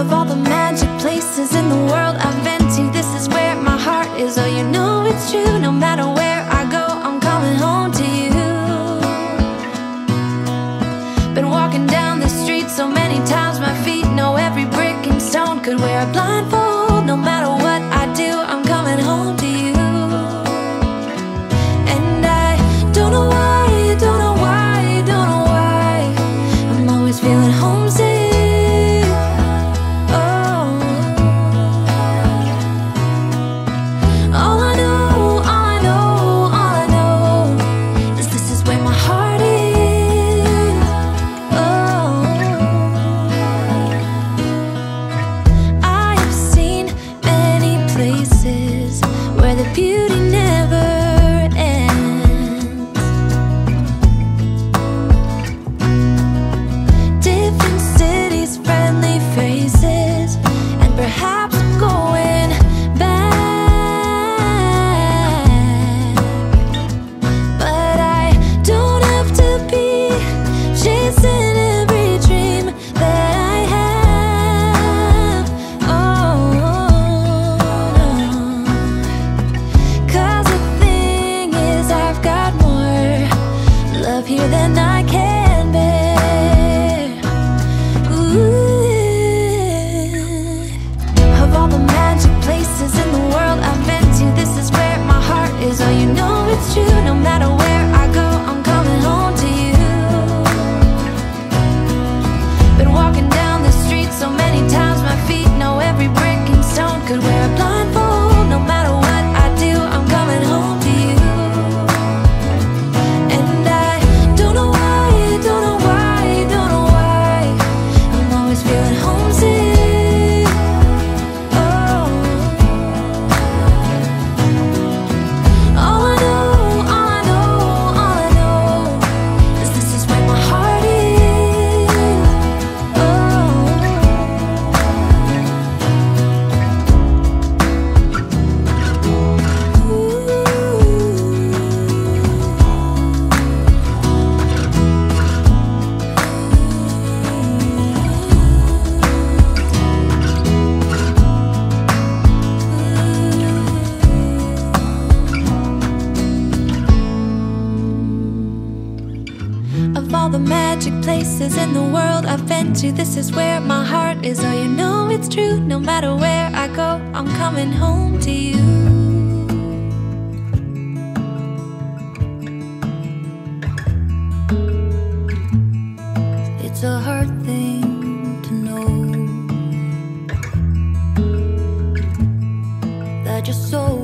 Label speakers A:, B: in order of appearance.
A: Of all the magic places in the world I've been to This is where my heart is. Oh, you know it's true, no matter what the magic places in the world I've been to. This is where my heart is. Oh, you know it's true. No matter where I go, I'm coming home to you. It's a hard thing to know that you're so.